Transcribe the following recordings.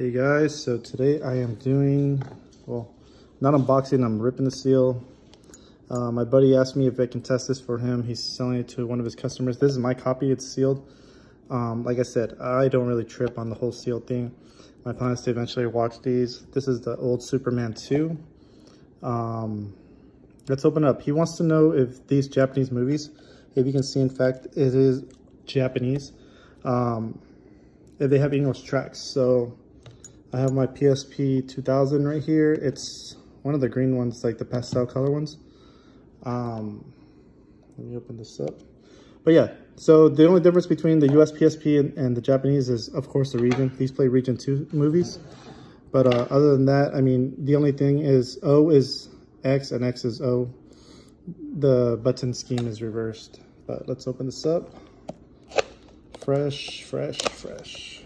Hey guys, so today I am doing, well, not unboxing, I'm ripping the seal. Uh, my buddy asked me if I can test this for him. He's selling it to one of his customers. This is my copy, it's sealed. Um, like I said, I don't really trip on the whole seal thing. My plan is to eventually watch these. This is the old Superman 2. Um, let's open up. He wants to know if these Japanese movies, if you can see, in fact, it is Japanese, um, if they have English tracks. So I have my PSP 2000 right here. It's one of the green ones, like the pastel color ones. Um, let me open this up. But yeah, so the only difference between the US PSP and, and the Japanese is, of course, the region. These play region 2 movies. But uh, other than that, I mean, the only thing is O is X and X is O. The button scheme is reversed. But let's open this up. Fresh, fresh, fresh.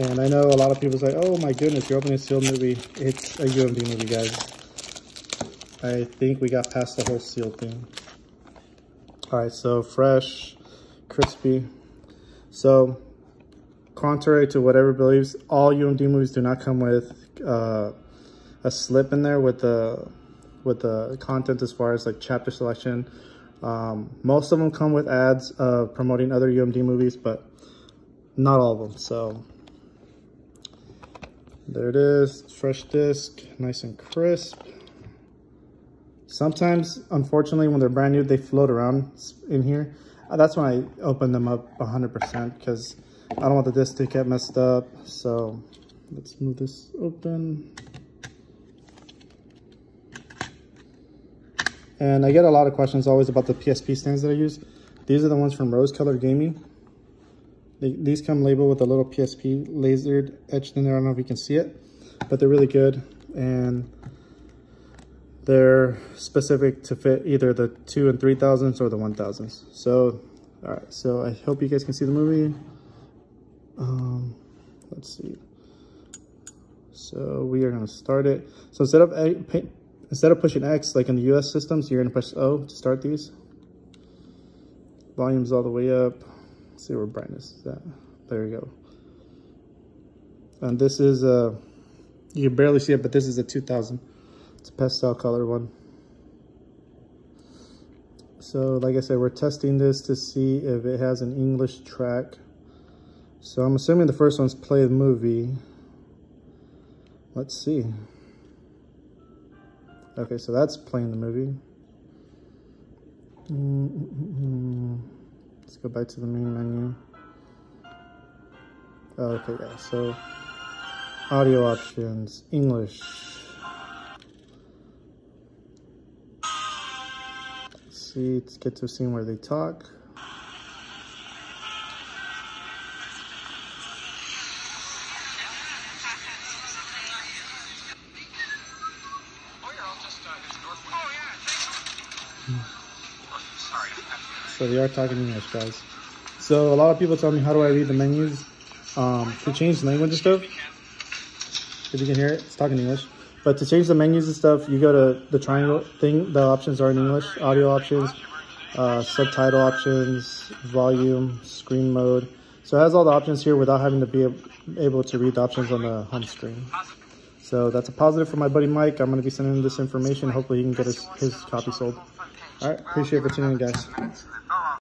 And I know a lot of people say, oh my goodness, you're opening a sealed movie. It's a UMD movie, guys. I think we got past the whole sealed thing. All right, so fresh, crispy. So, contrary to whatever believes, all UMD movies do not come with uh, a slip in there with the with the content as far as like chapter selection. Um, most of them come with ads uh, promoting other UMD movies, but not all of them. So there it is, fresh disc, nice and crisp. Sometimes, unfortunately, when they're brand new, they float around in here. Uh, that's when I open them up 100% because I don't want the disc to get messed up. So let's move this open. And I get a lot of questions always about the PSP stands that I use. These are the ones from Rose Colored Gaming. They, these come labeled with a little PSP lasered etched in there. I don't know if you can see it, but they're really good. And they're specific to fit either the two and three thousands or the one thousands. So, all right. So I hope you guys can see the movie. Um, let's see. So we are going to start it. So instead of instead of pushing X like in the US systems, you're going to push O to start these. Volume's all the way up see where brightness is at. There you go. And this is a, you can barely see it, but this is a 2000. It's a pastel color one. So like I said, we're testing this to see if it has an English track. So I'm assuming the first one's play the movie. Let's see. Okay, so that's playing the movie. Mm -mm -mm. Let's go back to the main menu. Okay, yeah, so audio options, English. Let's see, let's get to a scene where they talk. Hmm. So they are talking English, guys. So a lot of people tell me, how do I read the menus? Um, to change the language and stuff, if you can hear it, it's talking English. But to change the menus and stuff, you go to the triangle thing. The options are in English, audio options, uh, subtitle options, volume, screen mode. So it has all the options here without having to be able to read the options on the home screen. So that's a positive for my buddy Mike. I'm going to be sending him this information. Hopefully he can get his, his copy sold. All right. Appreciate for tuning in, guys.